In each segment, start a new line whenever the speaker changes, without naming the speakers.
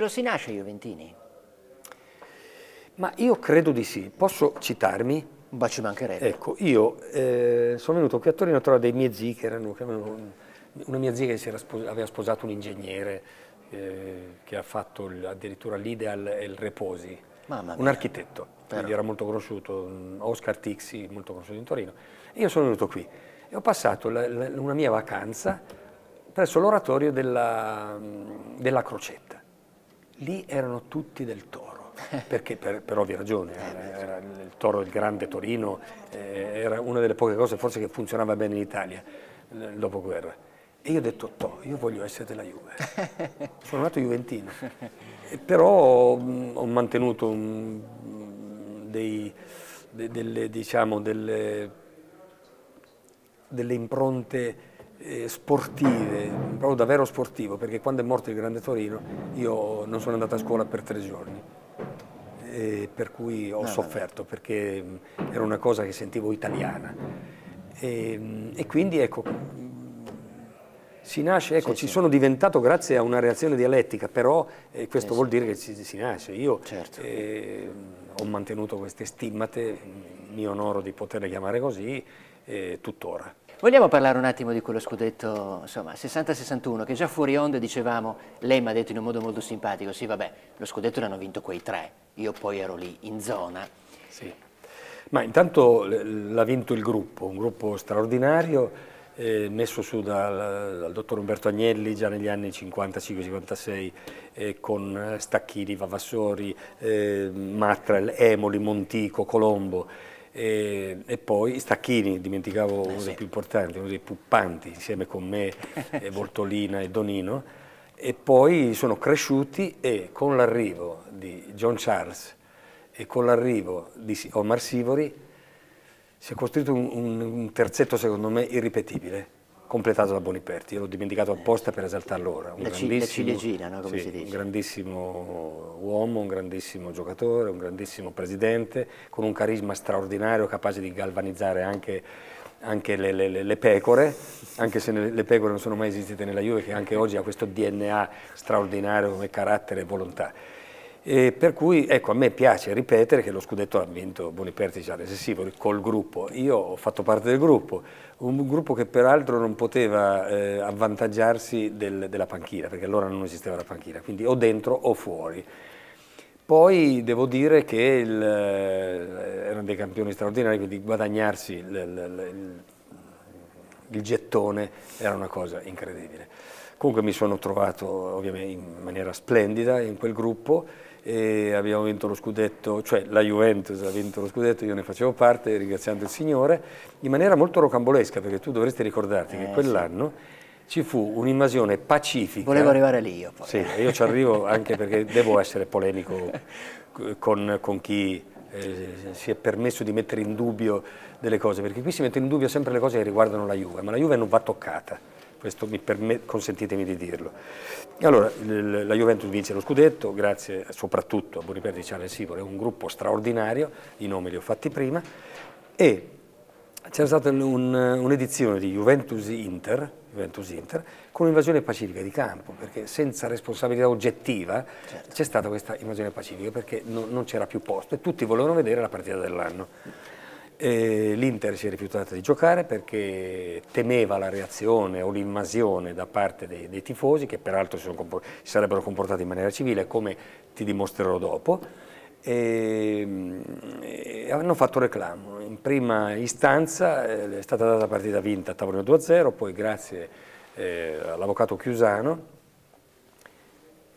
lo si nasce Juventini?
Ma io credo di sì. Posso citarmi?
Ma ci mancherebbe.
Ecco, io eh, sono venuto qui a Torino a trovare dei miei zii che erano, che avevano, una mia zia che spos aveva sposato un ingegnere eh, che ha fatto addirittura l'ideal e il Reposi, un architetto, Però. quindi era molto conosciuto, Oscar Tixi, molto conosciuto in Torino. E io sono venuto qui e ho passato la, la, una mia vacanza presso l'oratorio della, della Crocetta. Lì erano tutti del Toro perché per, per ovvie ragioni, era, era il Toro del Grande Torino, eh, era una delle poche cose forse che funzionava bene in Italia nel dopoguerra. E io ho detto, toh, io voglio essere della Juve. Sono nato juventino, e però mh, ho mantenuto mh, dei, de, delle, diciamo, delle, delle impronte eh, sportive, proprio davvero sportivo, perché quando è morto il Grande Torino io non sono andato a scuola per tre giorni eh, per cui ho no, sofferto, no. perché mm, era una cosa che sentivo italiana. E, mm, e quindi ecco, si nasce, ecco, sì, ci sì. sono diventato grazie a una reazione dialettica, però eh, questo sì, vuol dire che si, si nasce. Io certo. eh, ho mantenuto queste stimmate, mi onoro di poterle chiamare così, eh, tuttora.
Vogliamo parlare un attimo di quello scudetto, insomma, 60-61, che già fuori onda dicevamo, lei mi ha detto in un modo molto simpatico, sì vabbè, lo scudetto l'hanno vinto quei tre, io poi ero lì in zona.
Sì, ma intanto l'ha vinto il gruppo, un gruppo straordinario, eh, messo su dal, dal, dottor Umberto Agnelli già negli anni 55-56 eh, con Stacchini, Vavassori, eh, Matrel, Emoli, Montico, Colombo e, e poi Stacchini, dimenticavo eh, uno dei più importanti, uno dei puppanti insieme con me, e Voltolina e Donino, e poi sono cresciuti e con l'arrivo di John Charles e con l'arrivo di Omar Sivori si è costruito un, un terzetto secondo me irripetibile completato da Boniperti, io l'ho dimenticato apposta per esaltarlo ora.
Un la, ciliegina, no? come
sì,
si dice.
Un grandissimo uomo, un grandissimo giocatore, un grandissimo presidente, con un carisma straordinario, capace di galvanizzare anche, anche le, le, le, pecore, anche se le pecore non sono mai esistite nella Juve, che anche oggi ha questo DNA straordinario come carattere e volontà. E per cui ecco, a me piace ripetere che lo scudetto ha vinto Boniperti Gianni Sessivori col gruppo. Io ho fatto parte del gruppo, un gruppo che peraltro non poteva eh, avvantaggiarsi del, della panchina, perché allora non esisteva la panchina, quindi o dentro o fuori. Poi devo dire che il, eh, erano dei campioni straordinari, quindi guadagnarsi il, il, il gettone era una cosa incredibile. Comunque mi sono trovato ovviamente in maniera splendida in quel gruppo e abbiamo vinto lo scudetto, cioè la Juventus ha vinto lo scudetto, io ne facevo parte, ringraziando il Signore, in maniera molto rocambolesca, perché tu dovresti ricordarti eh, che quell'anno sì. ci fu un'invasione pacifica.
Volevo arrivare lì io poi.
Sì, io ci arrivo anche perché devo essere polemico con, con chi eh, si è permesso di mettere in dubbio delle cose, perché qui si mettono in dubbio sempre le cose che riguardano la Juve, ma la Juve non va toccata questo mi permet, consentitemi di dirlo. Allora, la Juventus vince lo scudetto, grazie soprattutto a Boniperti di Ciale è un gruppo straordinario, i nomi li ho fatti prima, e c'era stata un'edizione un di Juventus Inter, Juventus Inter, con un'invasione pacifica di campo, perché senza responsabilità oggettiva certo. c'è stata questa invasione pacifica, perché no, non c'era più posto e tutti volevano vedere la partita dell'anno. L'Inter si è rifiutata di giocare perché temeva la reazione o l'invasione da parte dei, dei, tifosi che peraltro si, si, sarebbero comportati in maniera civile come ti dimostrerò dopo e, e hanno fatto reclamo. In prima istanza eh, è stata data partita vinta a tavolino 2-0, poi grazie eh, all'avvocato Chiusano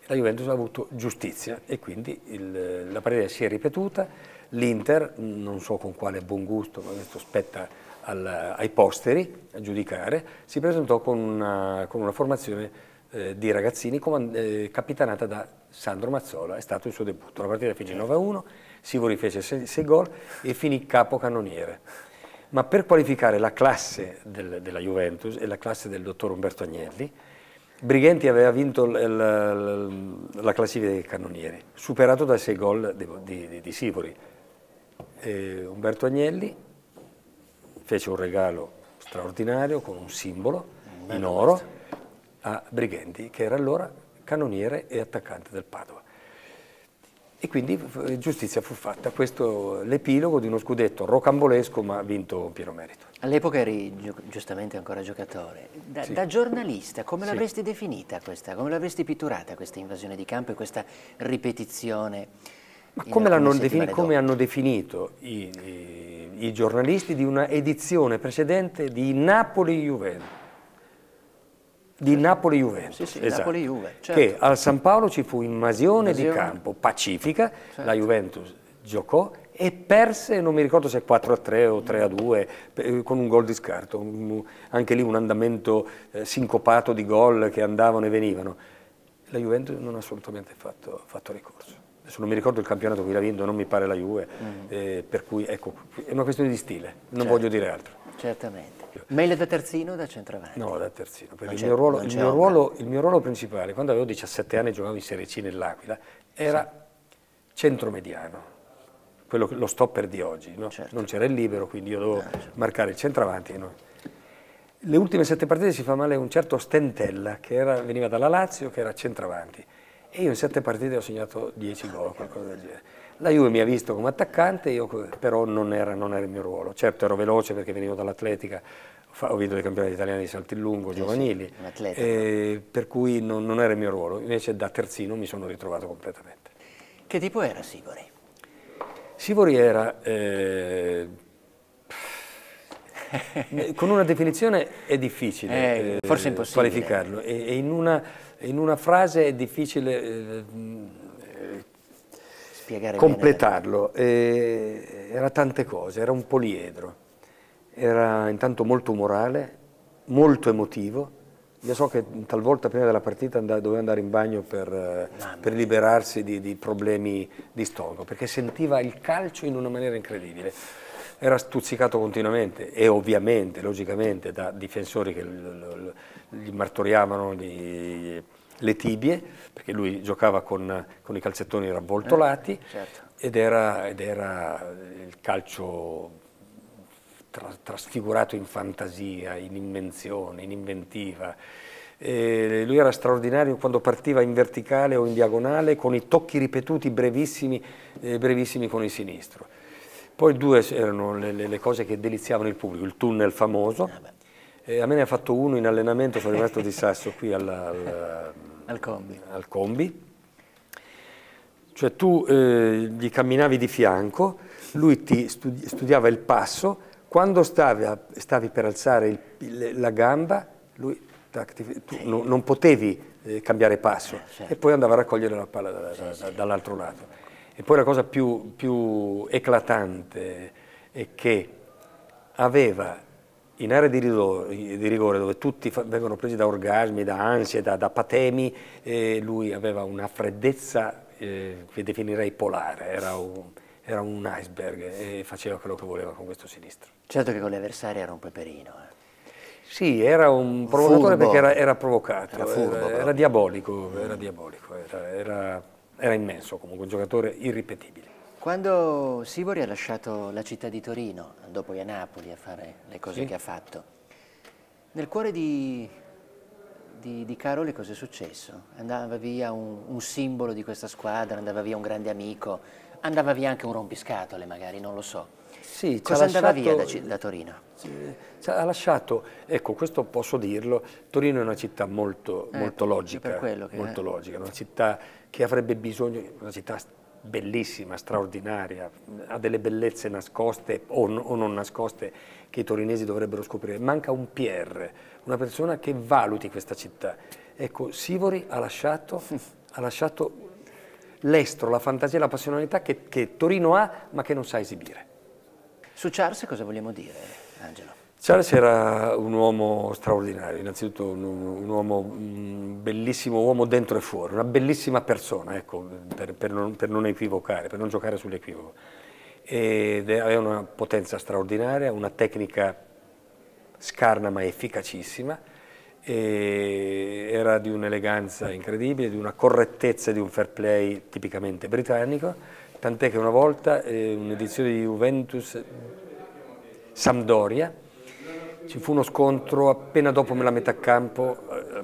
la Juventus ha avuto giustizia e quindi il, la partita si è ripetuta L'Inter, non so con quale buon gusto, ma questo spetta al, ai posteri a giudicare, si presentò con una, con una formazione eh, di ragazzini eh, capitanata da Sandro Mazzola, è stato il suo debutto. La partita fece 9-1, Sivori fece 6 gol e finì capocannoniere. Ma per qualificare la classe del, della Juventus e la classe del dottor Umberto Agnelli, Brighenti aveva vinto la, la, la classifica dei cannonieri, superato dai 6 gol di, di, di Sivori eh, Umberto Agnelli fece un regalo straordinario con un simbolo in oro a Brighenti, che era allora cannoniere e attaccante del Padova. E quindi giustizia fu fatta, questo l'epilogo di uno scudetto rocambolesco ma vinto pieno merito.
All'epoca eri giustamente ancora giocatore. Da, sì. da giornalista, come sì. l'avresti definita questa, come l'avresti pitturata questa invasione di campo e questa ripetizione?
Ma come, defini come hanno definito i, i, i giornalisti di una edizione precedente di Napoli-Juventus? di Napoli-Juventus,
sì, sì, esatto. Napoli certo.
che al San Paolo ci fu invasione, invasione. di campo pacifica, certo. la Juventus giocò e perse, non mi ricordo se 4 a 3 o 3 a 2, con un gol di scarto, anche lì un andamento eh, sincopato di gol che andavano e venivano. La Juventus non ha assolutamente fatto, fatto ricorso. Adesso non mi ricordo il campionato che l'ha vinto, non mi pare la Juve, mm. eh, per cui ecco, è una questione di stile, non certo. voglio dire altro.
Certamente. Meglio da terzino o da centravanti?
No, da terzino, perché il mio, ruolo, il, mio ruolo, il mio, ruolo, principale, quando avevo 17 anni e giocavo in Serie C nell'Aquila, era sì. centromediano, quello, lo stopper di oggi. No? Certo. Non c'era il libero, quindi io dovevo ah, certo. marcare il centravanti. No? Le ultime sette partite si fa male un certo Stentella, che era, veniva dalla Lazio, che era centravanti. E io in sette partite ho segnato 10 gol, qualcosa del genere. La Juve mi ha visto come attaccante, io, però non era, non era, il mio ruolo. Certo ero veloce perché venivo dall'atletica, ho vinto dei campionati italiani di salti lungo, giovanili, sì, per cui non, non, era il mio ruolo. Invece da terzino mi sono ritrovato completamente.
Che tipo era Sivori?
Sivori era... Eh, con una definizione è difficile
eh, forse impossibile.
qualificarlo e, e in, una, in, una, frase è difficile eh,
spiegare
completarlo. Eh, era tante cose, era un poliedro, era intanto molto umorale, molto emotivo. Io so che talvolta prima della partita andava, doveva andare in bagno per, eh, per liberarsi di, di, problemi di stomaco, perché sentiva il calcio in una maniera incredibile. Era stuzzicato continuamente e ovviamente, logicamente, da difensori che gli martoriavano, gli, le tibie, perché lui giocava con, con i calzettoni ravvoltolati eh, certo. ed, era, ed, era, il calcio tra, trasfigurato in fantasia, in invenzione, in inventiva. E lui era straordinario quando partiva in verticale o in diagonale con i tocchi ripetuti brevissimi, eh, brevissimi con il sinistro. Poi due erano le, le, cose che deliziavano il pubblico, il tunnel famoso, eh, a me ne ha fatto uno in allenamento, sono rimasto di sasso qui alla, alla,
al, combi.
al combi. Cioè tu eh, gli camminavi di fianco, lui ti studi studiava il passo, quando stavi, a, stavi per alzare il, la gamba, lui, tu sì. no, non potevi eh, cambiare passo eh, certo. e poi andava a raccogliere la palla da, da, sì, dall'altro lato. E poi la cosa più, più eclatante è che aveva in area di rigore, di rigore, dove tutti vengono presi da orgasmi, da ansie, da, da patemi, lui aveva una freddezza eh, che definirei polare, era un, era un, iceberg e faceva quello che voleva con questo sinistro.
Certo che con gli avversari era un peperino. Eh.
Sì, era un provocatore furbo. perché era, era provocato, era, furbo, era, era diabolico, era, diabolico era immenso comunque, un giocatore irripetibile.
Quando Sivori ha lasciato la città di Torino, andò poi a Napoli a fare le cose sì. che ha fatto, nel cuore di, di, di Caroli cosa è successo? Andava via un, un, simbolo di questa squadra, andava via un grande amico, andava via anche un rompiscatole magari, non lo so.
Sì,
Cosa andava via da, da Torino?
Sì, ha lasciato, ecco questo posso dirlo, Torino è una città molto, eh, molto logica, molto logica, una città che avrebbe bisogno, una città bellissima, straordinaria, ha delle bellezze nascoste o, o, non nascoste che i torinesi dovrebbero scoprire. Manca un PR, una persona che valuti questa città. Ecco, Sivori ha lasciato, ha lasciato l'estro, la fantasia e la passionalità che, che Torino ha ma che non sa esibire.
Su Charles cosa vogliamo dire, Angelo?
Charles era un uomo straordinario, innanzitutto un, un, uomo, un bellissimo uomo dentro e fuori, una bellissima persona, ecco, per, per, non, per non, equivocare, per non giocare sull'equivoco. Aveva una potenza straordinaria, una tecnica scarna ma efficacissima, era di un'eleganza incredibile, di una correttezza e di un fair play tipicamente britannico, tant'è che una volta eh, un'edizione di Juventus Sampdoria ci fu uno scontro appena dopo la metà campo eh,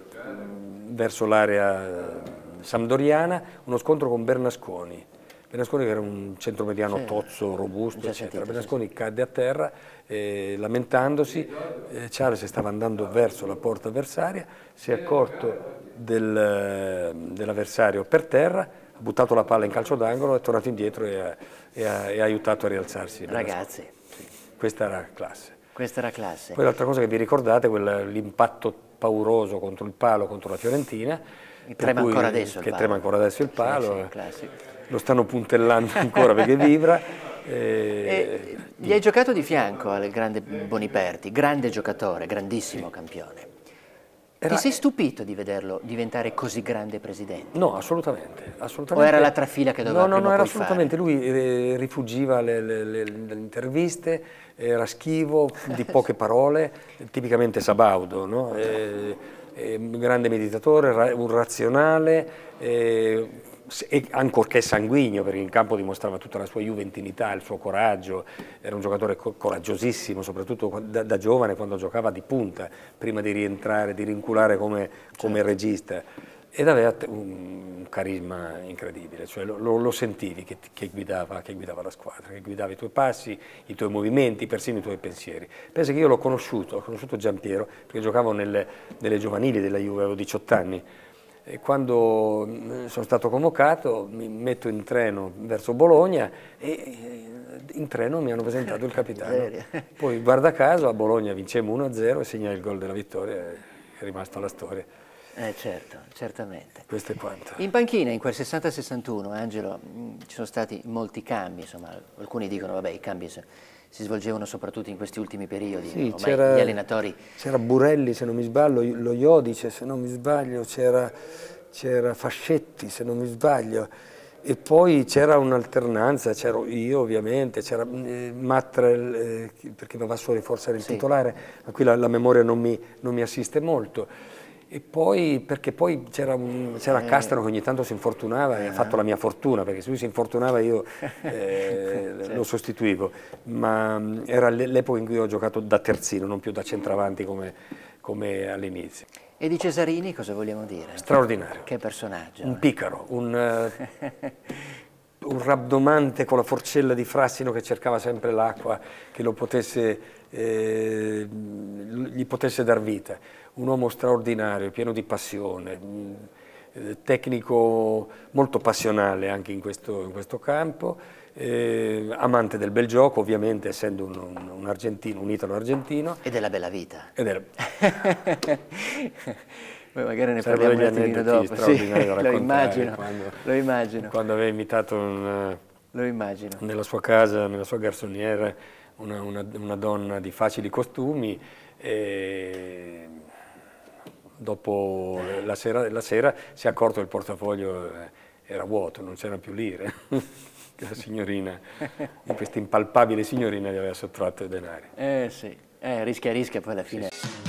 verso l'area Sampdoriana, uno scontro con Bernasconi. Bernasconi che era un centromediano
Sì.
tozzo, robusto, eccetera.
sentito,
Bernasconi cadde a terra eh, lamentandosi, eh, Charles stava andando verso la porta avversaria, si è accorto del, eh, dell'avversario per terra, buttato la palla in calcio d'angolo, è tornato indietro e ha, e ha- e ha aiutato a rialzarsi.
Ragazzi,
Questa era classe.
questa era classe.
Poi l'altra cosa che vi ricordate è l'impatto pauroso contro il palo contro la Fiorentina. Per
trema
cui-
ancora adesso
Che trema ancora adesso il palo.
sì,
eh. Lo stanno puntellando ancora perché vibra. eh,
E gli hai giocato di fianco al grande Boniperti, grande giocatore, grandissimo campione.
Era-
Ti sei stupito di vederlo diventare così grande presidente?
No, assolutamente, assolutamente.
O era la trafila che doveva
No, no, no,
o
era
poi fare?
assolutamente. Lui eh, rifugiva le, le- le- le interviste, era schivo, di poche parole, tipicamente Sabaudo, no? Eh, eh, grande meditatore, ra- un razionale, eh, ancorché sanguigno, perché in campo dimostrava tutta la sua juventinità, il suo coraggio, era un giocatore co- coraggiosissimo, soprattutto da, da giovane quando giocava di punta, prima di rientrare, di rinculare come, come
Certo.
regista. Ed aveva un carisma incredibile, cioè lo, lo- lo sentivi che, che guidava, che guidava la squadra, che guidava i tuoi passi, i tuoi movimenti, persino i tuoi pensieri. Pensa che io l'ho conosciuto, ho conosciuto Giampiero, perché giocavo nelle, nelle giovanili della Juve, avevo 18 anni, e quando mm, sono stato convocato mi metto in treno verso Bologna e eh, in treno mi hanno presentato il capitano. Poi guarda caso a Bologna vincemmo 1-0 e segnai il gol della vittoria, è rimasta la storia.
Eh certo, certamente.
Questo è quanto.
In panchina, in quel 60-61, Angelo, mh, ci sono stati molti cambi, insomma, alcuni dicono, vabbè, i cambi si svolgevano soprattutto in questi ultimi periodi,
Sì, c'era-
gli allenatori...
C'era Burelli, se non mi sbaglio, lo Iodice, se non mi sbaglio, c'era, c'era Fascetti, se non mi sbaglio, e poi c'era un'alternanza, c'ero io ovviamente, c'era eh, Mattrel, eh, perché Vavassori forse era il
Sì.
titolare, ma qui la, la memoria non mi, non mi assiste molto. E poi, perché poi c'era, c'era Castano che ogni tanto si infortunava e ha fatto la mia fortuna, perché se lui si infortunava io eh, lo sostituivo, ma mh, era l'e- l'epoca in cui ho giocato da terzino, non più da centravanti come, come all'inizio.
E di Cesarini cosa vogliamo dire?
Straordinario,
Che personaggio.
un picaro, un, eh, un rabdomante con la forcella di Frassino che cercava sempre l'acqua che lo potesse, eh, gli potesse dar vita, un uomo straordinario, pieno di passione, mh, eh, tecnico molto passionale anche in questo, in questo campo, eh, amante del bel gioco ovviamente essendo un, un- un argentino, un italo-argentino,
E della bella vita.
ed era
Poi magari ne
Sarebbero
parliamo un attimino dopo. Sì, lo immagino,
quando-
lo immagino,
quando aveva invitato un,
lo immagino.
nella sua casa, nella sua garçonniere, una, una- una donna di facili costumi e dopo la sera, la sera si è accorto che il portafoglio eh, era vuoto, non c'erano più lire. Che la signorina, questa impalpabile signorina gli aveva sottratto i denari.
Eh sì, eh, rischia rischia poi alla fine.